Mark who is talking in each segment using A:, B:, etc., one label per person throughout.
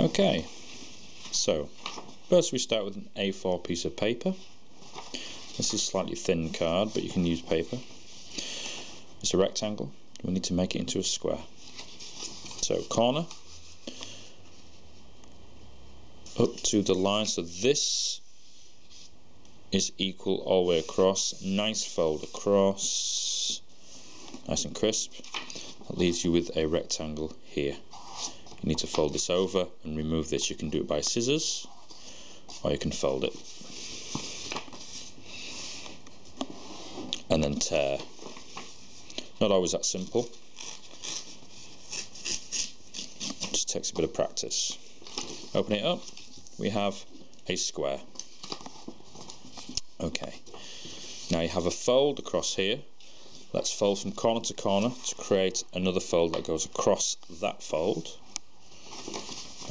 A: Okay, so first we start with an A4 piece of paper. This is slightly thin card, but you can use paper. It's a rectangle. We need to make it into a square. So corner up to the line. So this is equal all the way across. Nice fold across. Nice and crisp. That leaves you with a rectangle here. You need to fold this over and remove this. You can do it by scissors or you can fold it. And then tear. Not always that simple. Just takes a bit of practice. Open it up. We have a square. Okay. Now you have a fold across here. Let's fold from corner to corner to create another fold that goes across that fold.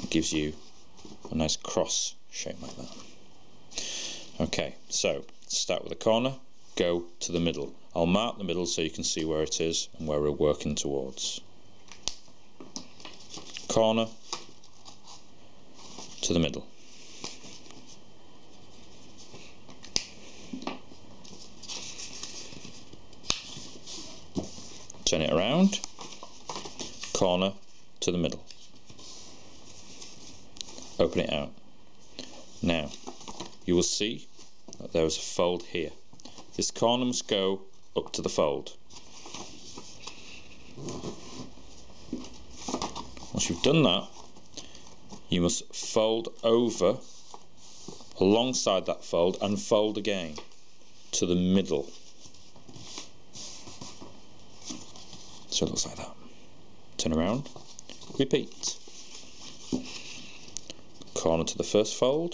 A: Gives you a nice cross shape like that. Okay, so start with a corner, go to the middle. I'll mark the middle so you can see where it is and where we're working towards. Corner to the middle. Turn it around, corner to the middle. Open it out. Now, you will see that there is a fold here. This corner must go up to the fold. Once you've done that, you must fold over alongside that fold and fold again to the middle. So it looks like that. Turn around, repeat. Corner to the first fold,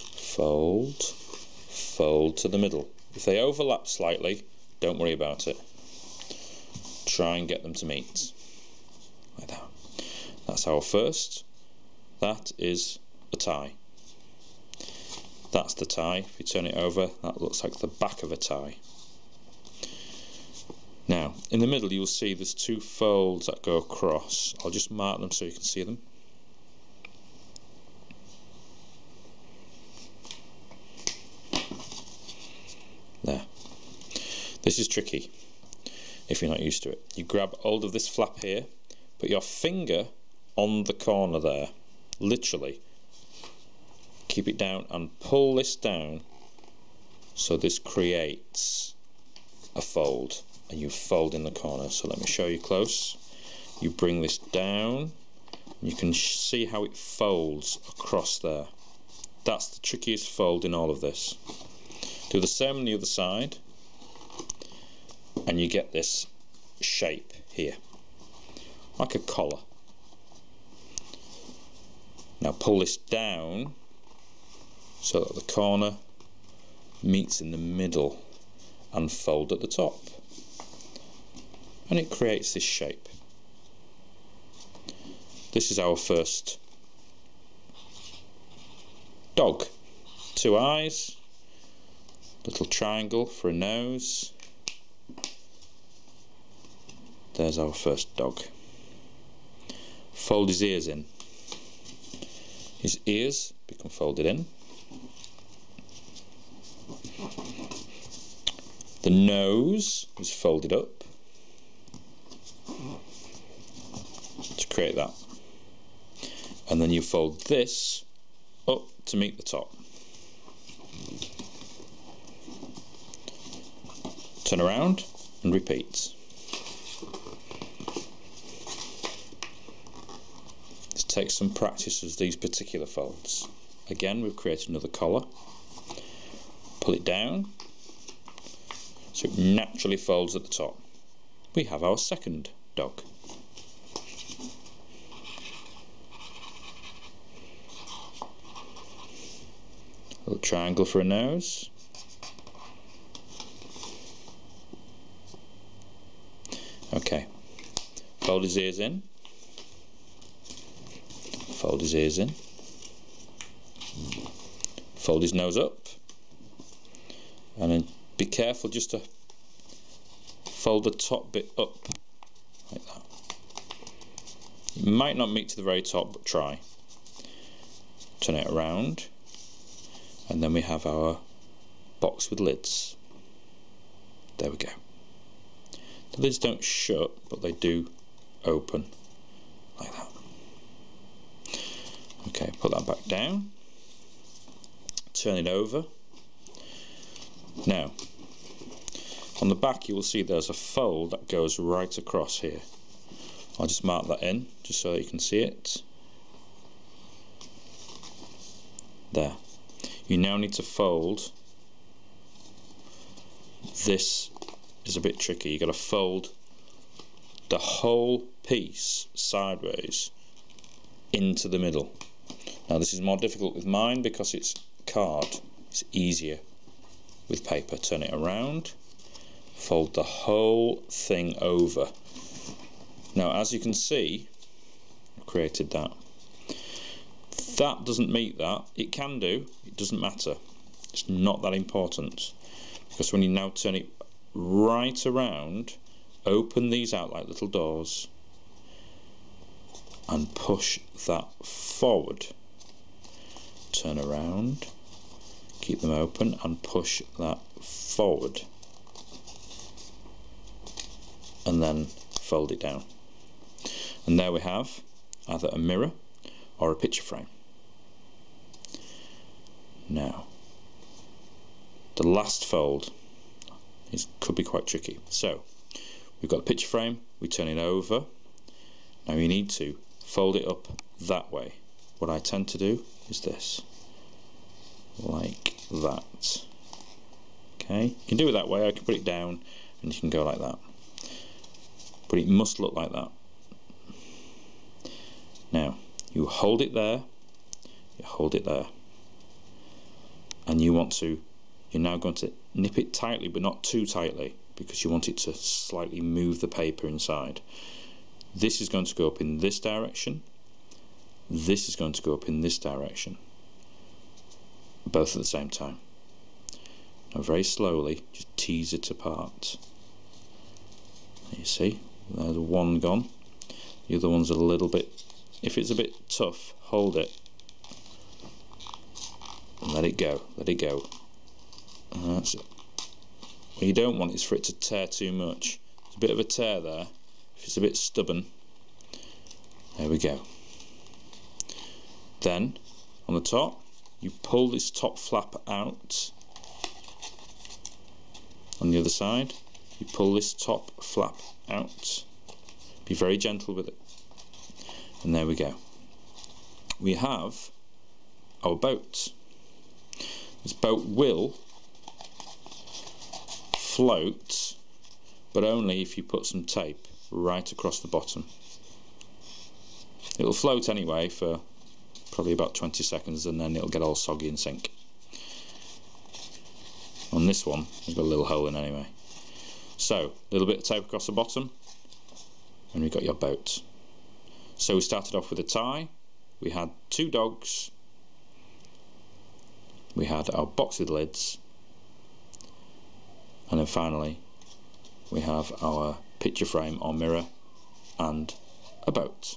A: fold, fold to the middle. If they overlap slightly, don't worry about it. Try and get them to meet. Like that. That's our first. That is a tie. That's the tie. If you turn it over, that looks like the back of a tie. Now, in the middle you'll see there's two folds that go across. I'll just mark them so you can see them. This is tricky if you're not used to it. You grab hold of this flap here, put your finger on the corner there, literally. Keep it down and pull this down so this creates a fold and you fold in the corner. So let me show you close. You bring this down, you can see how it folds across there. That's the trickiest fold in all of this. Do the same on the other side, and you get this shape here, like a collar. Now pull this down so that the corner meets in the middle and fold at the top and it creates this shape. This is our first dog. Two eyes, little triangle for a nose. There's our first dog. Fold his ears in. His ears become folded in. The nose is folded up. To create that. And then you fold this up to meet the top. Turn around and repeat. Takes some practice as these particular folds. Again, we've created another collar. Pull it down so it naturally folds at the top. We have our second dog. little triangle for a nose. Okay, fold his ears in, fold his ears in, fold his nose up, and then be careful just to fold the top bit up like that. You might not meet to the very top, but try. turn it around. And then we have our box with lids. There we go. The lids don't shut but they do open like that put that back down. Turn it over. Now on the back you will see there's a fold that goes right across here. I'll just mark that in just so you can see it. There. You now need to fold. This is a bit tricky. You've got to fold the whole piece sideways into the middle now this is more difficult with mine because it's card. It's easier with paper. Turn it around. Fold the whole thing over. Now as you can see I've created that. That doesn't meet that. It can do. It doesn't matter. It's not that important. Because when you now turn it right around open these out like little doors and push that forward turn around keep them open and push that forward. And then fold it down. And there we have either a mirror or a picture frame. Now the last fold is could be quite tricky. So we've got the picture frame we turn it over. Now you need to fold it up that way. What I tend to do is this? Like that. Okay you can do it that way. I can put it down and you can go like that. But it must look like that. Now you hold it there. You hold it there. And you want to you're now going to nip it tightly but not too tightly because you want it to slightly move the paper inside. This is going to go up in this direction this is going to go up in this direction both at the same time. Now very slowly just tease it apart. You see there's one gone. The other one's a little bit if it's a bit tough hold it. And let it go let it go. And that's it. What you don't want is for it to tear too much. There's a bit of a tear there. If it's a bit stubborn there we go then on the top. You pull this top flap out on the other side. You pull this top flap out. Be very gentle with it. And there we go. We have our boat. This boat will float but only if you put some tape right across the bottom. It'll float anyway for probably about 20 seconds and then it'll get all soggy and sink. On this one we've got a little hole in anyway. So a little bit of tape across the bottom and we've got your boat. So we started off with a tie. We had two dogs. We had our boxed lids. And then finally we have our picture frame or mirror and a boat.